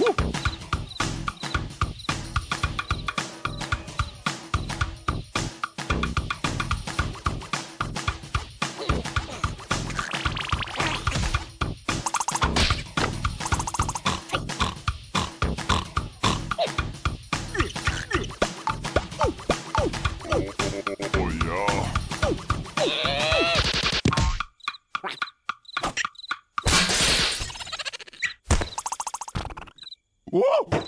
Woo! Mm-hmm.